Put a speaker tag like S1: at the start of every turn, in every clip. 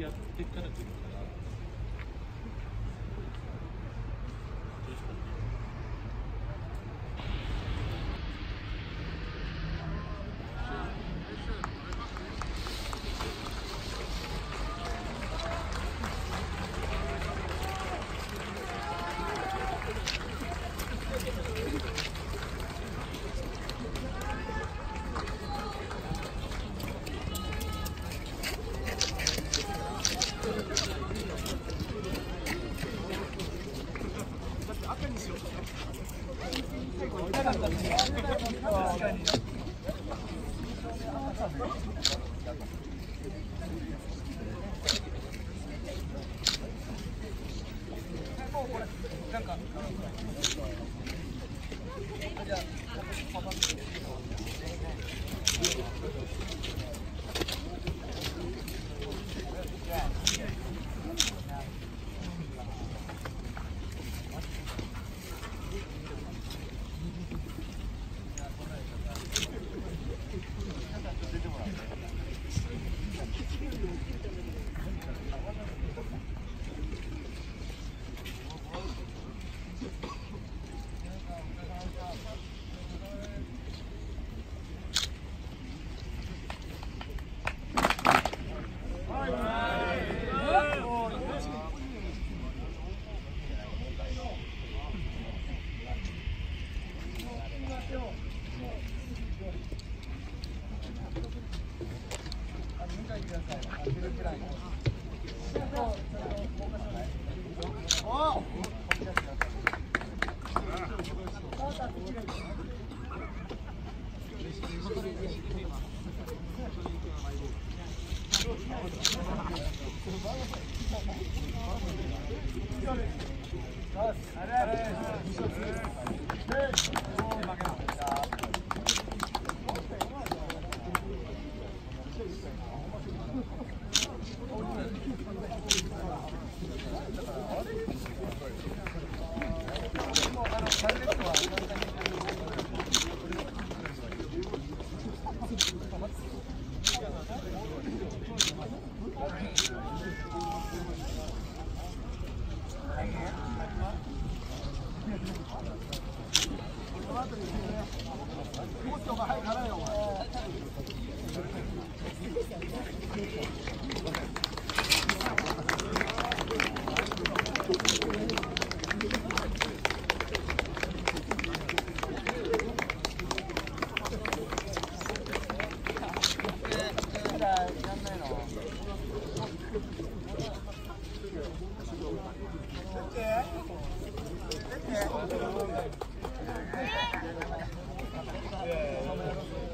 S1: やってから来るから。確かに。Yes. もっとお前早く払えよお前。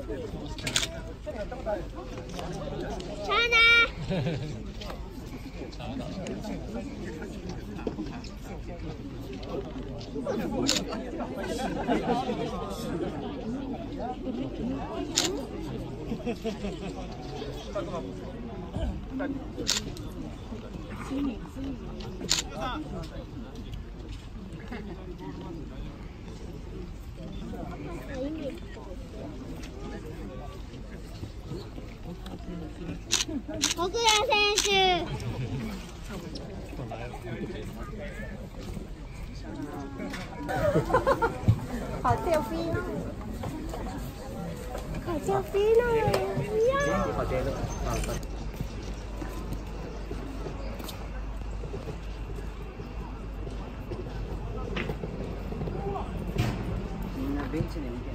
S1: 啥呢？好掉飞了，好掉飞了，不要。好掉了，好掉。Vem, tinha ninguém.